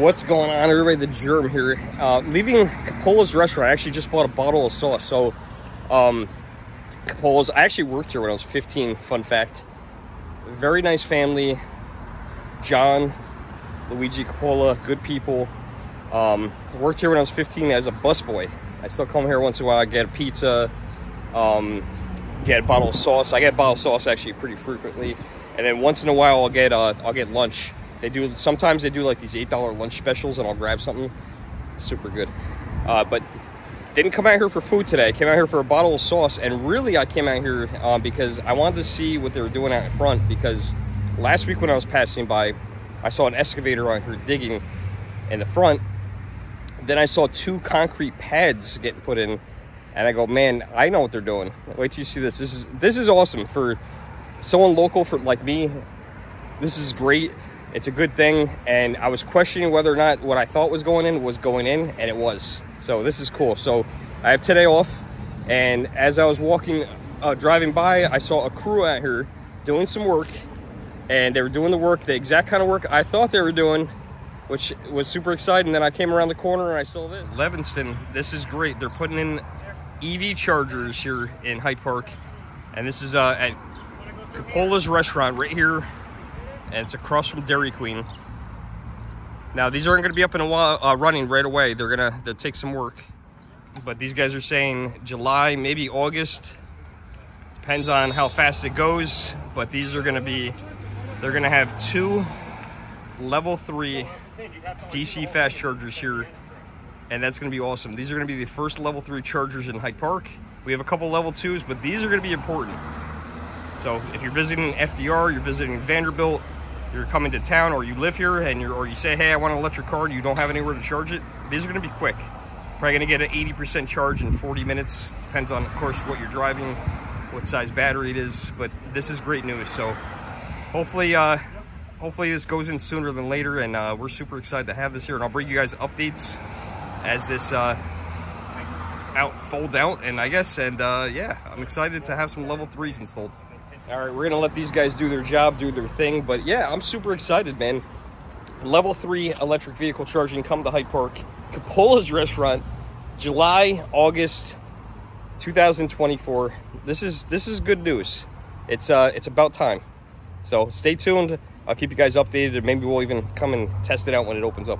What's going on, everybody? The Germ here. Uh, leaving Coppola's restaurant, I actually just bought a bottle of sauce. So, um, Coppola's, I actually worked here when I was 15, fun fact. Very nice family. John, Luigi Coppola, good people. Um, worked here when I was 15 as a busboy. I still come here once in a while. I get a pizza, um, get a bottle of sauce. I get bottle of sauce actually pretty frequently, and then once in a while I'll get uh, I'll get lunch. They do sometimes they do like these eight dollar lunch specials, and I'll grab something. Super good. Uh, but didn't come out here for food today. I came out here for a bottle of sauce, and really I came out here uh, because I wanted to see what they were doing out in front. Because last week when I was passing by, I saw an excavator out here digging in the front. Then I saw two concrete pads getting put in and I go, man, I know what they're doing. Wait till you see this. This is this is awesome for someone local for like me. This is great. It's a good thing. And I was questioning whether or not what I thought was going in was going in, and it was. So this is cool. So I have today off, and as I was walking, uh, driving by, I saw a crew out here doing some work, and they were doing the work, the exact kind of work I thought they were doing, which was super exciting. Then I came around the corner and I saw this. Levingston, this is great. They're putting in EV chargers here in Hyde Park. And this is uh, at Coppola's restaurant right here. And it's across from Dairy Queen. Now, these aren't going to be up in a while, uh, running right away. They're going to take some work. But these guys are saying July, maybe August. Depends on how fast it goes. But these are going to be, they're going to have two level three DC fast chargers here and that's going to be awesome. These are going to be the first level 3 chargers in Hyde Park. We have a couple level 2s, but these are going to be important. So if you're visiting FDR, you're visiting Vanderbilt, you're coming to town, or you live here, and you're, or you say, hey, I want an electric car, you don't have anywhere to charge it, these are going to be quick. Probably going to get an 80% charge in 40 minutes. Depends on, of course, what you're driving, what size battery it is, but this is great news. So hopefully, uh, hopefully this goes in sooner than later, and uh, we're super excited to have this here, and I'll bring you guys updates as this uh, out folds out, and I guess, and uh, yeah, I'm excited to have some level threes installed. All right, we're gonna let these guys do their job, do their thing, but yeah, I'm super excited, man. Level three electric vehicle charging come to Hyde Park, Coppola's restaurant, July, August, 2024. This is this is good news. It's uh it's about time. So stay tuned. I'll keep you guys updated, and maybe we'll even come and test it out when it opens up.